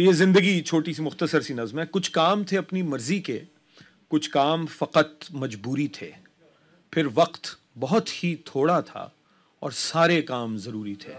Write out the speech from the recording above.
तो ये ज़िंदगी छोटी सी मुख्तसर सी नज़म है। कुछ काम थे अपनी मर्ज़ी के, कुछ काम फ़कत मजबूरी थे। फिर वक्त बहुत ही थोड़ा था और सारे काम ज़रूरी थे।